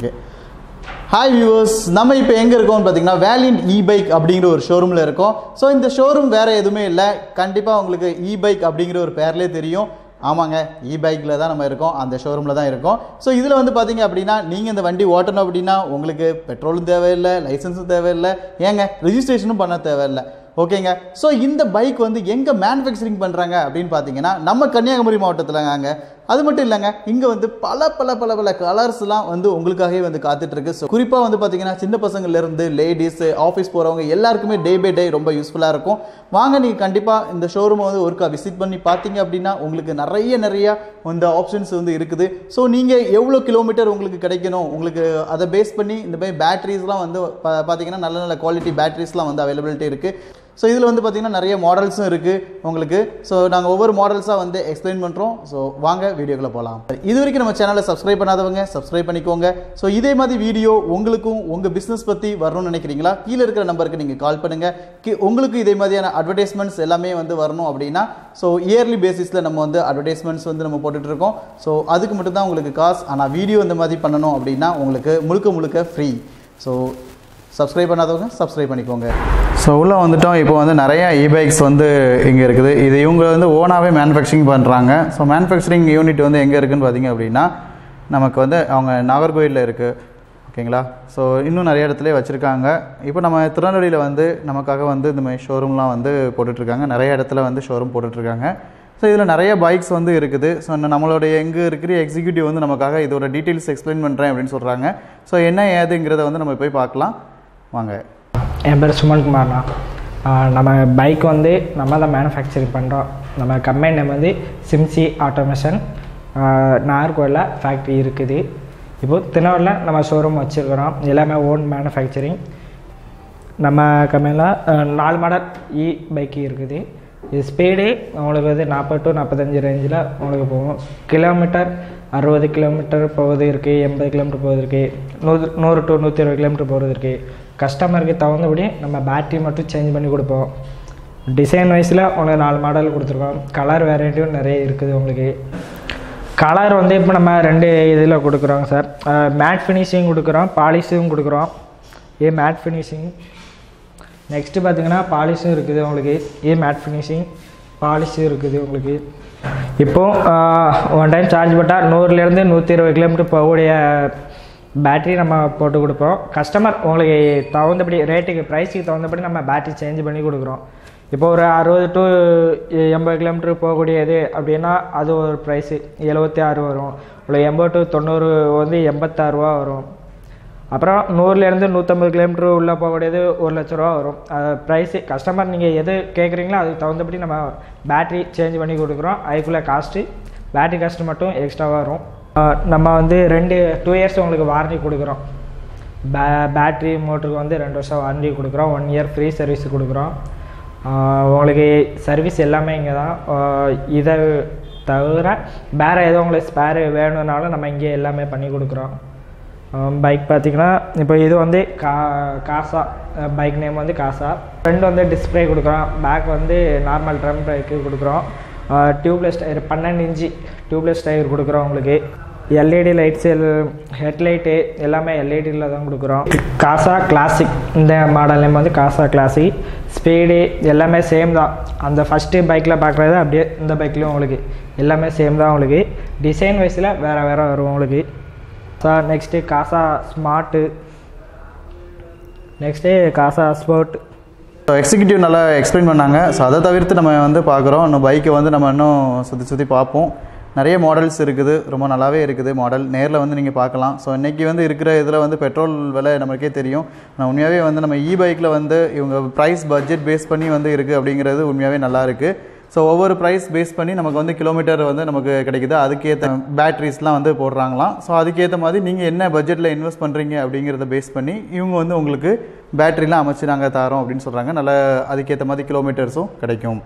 Okay hi viewers நம்ம இப்போ எங்கே இருக்கோம்னு பார்த்தீங்கன்னா வேலியன்ட் இ பைக் அப்படிங்கிற ஒரு ஷோரூமில் இருக்கோம். ஸோ இந்த ஷோரூம் வேறு எதுவுமே இல்லை. கண்டிப்பாக உங்களுக்கு இ பைக் அப்படிங்கிற ஒரு பேர்லேயே தெரியும். ஆமாங்க இ பைக்கில் தான் நம்ம இருக்கோம். அந்த ஷோரூமில் தான் இருக்கோம். ஸோ இதில் வந்து பார்த்தீங்க அப்படின்னா நீங்கள் இந்த வண்டி ஓட்டணும் அப்படின்னா உங்களுக்கு பெட்ரோலும் தேவையில்லை லைசன்ஸும் தேவையில்லை. ஏங்க ரிஜிஸ்ட்ரேஷனும் பண்ண தேவையில்லை. ஓகேங்க ஸோ இந்த பைக் வந்து எங்கே மேனுஃபேக்சரிங் பண்ணுறாங்க அப்படின்னு பார்த்தீங்கன்னா நம்ம கன்னியாகுமரி மாவட்டத்தில் அங்கே அது மட்டும் இல்லைங்க இங்கே வந்து பல பல பல பல கலர்ஸ்லாம் வந்து உங்களுக்காகவே வந்து காத்துட்ருக்கு. ஸோ குறிப்பாக வந்து பார்த்தீங்கன்னா சின்ன பசங்கள்லேருந்து லேடிஸ் ஆஃபீஸ் போகிறவங்க எல்லாருக்குமே டே பை டே ரொம்ப யூஸ்ஃபுல்லாக இருக்கும். வாங்க நீங்கள் கண்டிப்பாக இந்த ஷோரூமை வந்து ஒருக்கா விசிட் பண்ணி பார்த்தீங்க அப்படின்னா உங்களுக்கு நிறைய நிறைய இந்த ஆப்ஷன்ஸ் வந்து இருக்குது. ஸோ நீங்கள் எவ்வளோ கிலோமீட்டர் உங்களுக்கு கிடைக்கணும் உங்களுக்கு அதை பேஸ் பண்ணி இந்த மாதிரி பேட்டரிஸ்லாம் வந்து பா- பார்த்தீங்கன்னா நல்ல நல்ல குவாலிட்டி பேட்டரிஸ்லாம் வந்து அவைலபிலிட்டி இருக்குது ஸோ இதில் வந்து பார்த்திங்கன்னா நிறைய மாடல்ஸும் இருக்குது உங்களுக்கு. ஸோ நாங்கள் ஒவ்வொரு மாடல்ஸாக வந்து எக்ஸ்பிளைன் பண்ணுறோம் ஸோ வாங்க வீடியோக்குள்ளே போகலாம் இது வரைக்கும் நம்ம சேனலை சப்ஸ்கிரைப் பண்ணாதவங்க சப்ஸ்கிரைப் பண்ணிக்கோங்க. ஸோ இதே மாதிரி வீடியோ உங்களுக்கும் உங்கள் பிஸ்னஸ் பற்றி வரணும்னு நினைக்கிறீங்களா? கீழே இருக்கிற நம்பருக்கு நீங்கள் கால் பண்ணுங்கள் உங்களுக்கு இதே மாதிரியான அட்வர்டைஸ்மெண்ட்ஸ் எல்லாமே வந்து வரணும் அப்படின்னா ஸோ இயர்லி பேசிஸில் நம்ம வந்து அட்வர்டைஸ்மெண்ட்ஸ் வந்து நம்ம போட்டுட்ருக்கோம் ஸோ அதுக்கு மட்டும்தான் உங்களுக்கு காசு. ஆனால் வீடியோ இந்த மாதிரி பண்ணணும் அப்படின்னா உங்களுக்கு முழுக்க முழுக்க ஃப்ரீ ஸோ சப்ஸ்கிரைப் பண்ணாதவங்க சப்ஸ்கிரைப் பண்ணிக்கோங்க. ஸோ உள்ளே வந்துட்டோம். இப்போ வந்து நிறையா இ பைக்ஸ் வந்து இங்கே இருக்குது. இது இவங்க வந்து ஓனாகவே மேனுஃபேக்சரிங் பண்ணுறாங்க ஸோ மேனுஃபேக்சரிங் யூனிட் வந்து எங்கே இருக்குதுன்னு பார்த்தீங்க அப்படின்னா நமக்கு வந்து அவங்க நாகர்கோயிலில் இருக்குது ஓகேங்களா ஸோ இன்னும் நிறைய இடத்துல வச்சுருக்காங்க. இப்போ நம்ம திருநெல்வேலியில் வந்து நமக்காக வந்து இந்த மாதிரி ஷோரூம்லாம் வந்து போட்டுட்ருக்காங்க. நிறைய இடத்துல வந்து ஷோரூம் போட்டுட்ருக்காங்க. ஸோ இதில் நிறைய பைக்ஸ் வந்து இருக்குது. ஸோ நம்மளுடைய எங்கே இருக்கிற எக்ஸிக்யூட்டிவ் வந்து நமக்காக இதோட டீட்டெயில்ஸ் எக்ஸ்பிளைன் பண்ணுறேன் அப்படின்னு சொல்கிறாங்க ஸோ என்ன ஏதுங்கிறத வந்து நம்ம போய் பார்க்கலாம். வாங்க. என் பேர் சுமன்குமார்ண்ணா. நம்ம பைக் வந்து நம்ம தான் மேனுஃபேக்சரிங் பண்ணுறோம் நம்ம கம்பெனி நேம் வந்து சிம்சி ஆட்டோமேஷன் நாகர்கோயிலில் ஃபேக்ட்ரி இருக்குது. இப்போது திருநெல்வேலியில் நம்ம ஷோரூம் வச்சுருக்கிறோம். எல்லாமே ஓன் மேனுஃபேக்சரிங் நம்ம கம்பெனியில் நாலு மாடல் இ பைக்கு இருக்குது. இது ஸ்பீடு உங்களுக்கு வந்து நாற்பது டு நாற்பத்தஞ்சு ரேஞ்சில் உங்களுக்கு போகும். கிலோமீட்டர் அறுபது கிலோமீட்டர் போவது இருக்குது எண்பது கிலோமீட்டர் போவது இருக்குது நூறு நூறு டு நூற்றி இருபது கிலோமீட்டர் போகிறது இருக்குது கஸ்டமருக்கு தகுந்தபடி நம்ம பேட்டரி மட்டும் சேஞ்ச் பண்ணி கொடுப்போம். டிசைன் வைஸில் உங்களுக்கு நாலு மாடல் கொடுத்துருக்கோம். கலர் வேரைட்டியும் நிறைய இருக்குது உங்களுக்கு. கலர் வந்து இப்போ நம்ம ரெண்டு இதில் கொடுக்குறோங்க சார் மேட் ஃபினிஷிங் கொடுக்குறோம் பாலிஷும் கொடுக்குறோம். ஏ மேட் ஃபினிஷிங் நெக்ஸ்ட்டு பார்த்தீங்கன்னா பாலிஷும் இருக்குது உங்களுக்கு. ஏ மேட் ஃபினிஷிங் பாலிஷும் இருக்குது உங்களுக்கு. இப்போது ஒன் டைம் சார்ஜ் போட்டால் நூறுலேருந்து நூற்றி இருபது கிலோமீட்டர் போகக்கூடிய பேட்ரி நம்ம போட்டு கொடுப்போம். கஸ்டமர் உங்களுக்கு தகுந்தபடி ரேட்டுக்கு ப்ரைஸுக்கு தகுந்தபடி நம்ம பேட்ரி சேஞ்ச் பண்ணி கொடுக்குறோம். இப்போ ஒரு அறுபது டு எண்பது கிலோமீட்டர் போகக்கூடியது அப்படின்னா அது ஒரு ப்ரைஸு எழுபத்தி ஆறு வரும். இல்லை எண்பது டு தொண்ணூறு வந்து எண்பத்தாறு ரூபா வரும். அப்புறம் நூறுலேருந்து நூற்றம்பது கிலோமீட்டர் உள்ளே போகக்கூடியது ஒரு லட்ச ரூபா வரும். ப்ரைஸு கஸ்டமர் நீங்கள் எது கேட்குறீங்களோ அதுக்கு தகுந்தபடி நம்ம பேட்ரி சேஞ்ச் பண்ணி கொடுக்குறோம். அதுக்குள்ளே காஸ்ட்டு பேட்ரி காஸ்ட்டு மட்டும் எக்ஸ்ட்ராவாக வரும். நம்ம வந்து ரெண்டு டூ இயர்ஸ் உங்களுக்கு வாரண்டி கொடுக்குறோம். பே பேட்ரி மோட்டருக்கு வந்து ரெண்டு வருஷம் வாரண்டி கொடுக்குறோம். ஒன் இயர் ஃப்ரீ சர்வீஸ் கொடுக்குறோம். உங்களுக்கு சர்வீஸ் எல்லாமே இங்கே தான் இதை தவிர வேறு எதுவும் உங்களுக்கு ஸ்பேர் வேணும்னாலும் நம்ம இங்கே எல்லாமே பண்ணி கொடுக்குறோம். பைக் பார்த்திங்கன்னா இப்போ இது வந்து கா காசா. பைக் நேம் வந்து காசா. ஃப்ரண்ட் வந்து டிஸ்பிளே கொடுக்குறோம். பேக் வந்து நார்மல் ட்ரம் பிரேக்கு கொடுக்குறோம். டியூப்லெஸ் டயர் பன்னெண்டு இன்ச்சு டியூப்லெஸ் டயர் கொடுக்குறோம் உங்களுக்கு. எல்இடி லைட்ஸ் எல் ஹெட்லைட்டு எல்லாமே எல்இடியில் தான் கொடுக்குறோம். காசா கிளாசிக் இந்த மாடல் நேம் வந்து காசா கிளாசிக் ஸ்பீடு எல்லாமே சேம் தான். அந்த ஃபஸ்ட்டு பைக்கில் பார்க்குறது அப்படியே இந்த பைக்லேயும் உங்களுக்கு எல்லாமே சேம் தான் உங்களுக்கு. டிசைன் வைஸில் வேறு வேறு வரும் உங்களுக்கு. Sir next Kasa smart next Kasa sport so executive நல்லா எக்ஸ்பிளைன் பண்ணாங்க. ஸோ அதை தவிர்த்து நம்ம வந்து பார்க்குறோம் இன்னும் பைக்கை வந்து நம்ம இன்னும் சுற்றி சுற்றி பார்ப்போம். நிறைய மாடல்ஸ் இருக்குது ரொம்ப நல்லாவே இருக்குது மாடல் நேரில் வந்து நீங்கள் பார்க்கலாம். ஸோ இன்றைக்கி வந்து இருக்கிற இதில் வந்து பெட்ரோல் விலை நமக்கே தெரியும். நான் உண்மையாகவே வந்து நம்ம இ பைக்கில் வந்து இவங்க ப்ரைஸ் பட்ஜெட் பேஸ் பண்ணி வந்து இருக்குது அப்படிங்கிறது உண்மையாகவே நல்லா இருக்குது ஸோ ஒவ்வொரு ப்ரைஸ் பேஸ் பண்ணி நமக்கு வந்து கிலோமீட்டர் வந்து நமக்கு கிடைக்குது. அதுக்கேற்ற பேட்ரிஸ்லாம் வந்து போடுறாங்களாம். ஸோ அதுக்கேற்ற மாதிரி நீங்கள் என்ன பட்ஜெட்டில் இன்வெஸ்ட் பண்ணுறீங்க அப்படிங்கிறத பேஸ் பண்ணி இவங்க வந்து உங்களுக்கு பேட்டரிலாம் அமைச்சு நாங்கள் தரோம் அப்படின்னு சொல்கிறாங்க நல்ல அதுக்கேற்ற மாதிரி கிலோமீட்டர்ஸும் கிடைக்கும்.